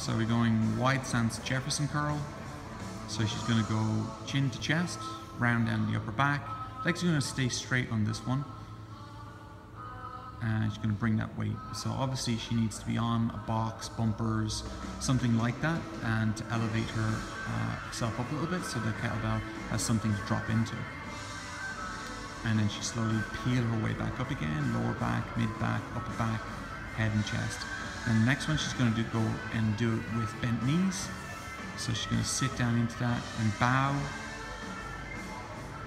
So we're going wide stance Jefferson curl. So she's going to go chin to chest, round down the upper back. Legs are to stay straight on this one. And she's going to bring that weight. So obviously she needs to be on a box, bumpers, something like that, and to elevate her uh, self up a little bit so the kettlebell has something to drop into. And then she slowly peel her way back up again, lower back, mid back, upper back, head and chest. And the next one she's going to do, go and do it with bent knees. So she's going to sit down into that and bow.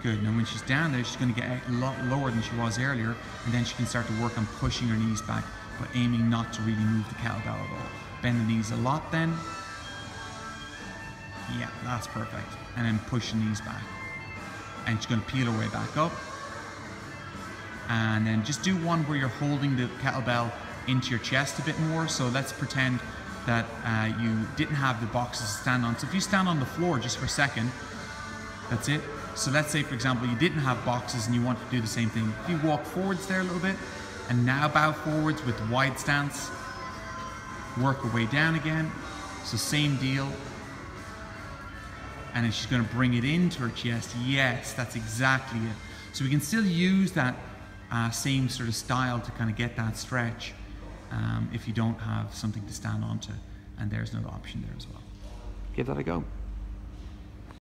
Good. Now when she's down there, she's going to get a lot lower than she was earlier, and then she can start to work on pushing her knees back, but aiming not to really move the kettlebell at all. Bend the knees a lot then. Yeah, that's perfect. And then push the knees back. And she's going to peel her way back up. And then just do one where you're holding the kettlebell into your chest a bit more. So let's pretend that uh, you didn't have the boxes to stand on. So if you stand on the floor just for a second, that's it. So let's say, for example, you didn't have boxes and you want to do the same thing. If you walk forwards there a little bit and now bow forwards with wide stance, work your way down again. So same deal. And then she's going to bring it into her chest. Yes, that's exactly it. So we can still use that uh, same sort of style to kind of get that stretch um, if you don't have something to stand onto. And there's another option there as well. Give that a go.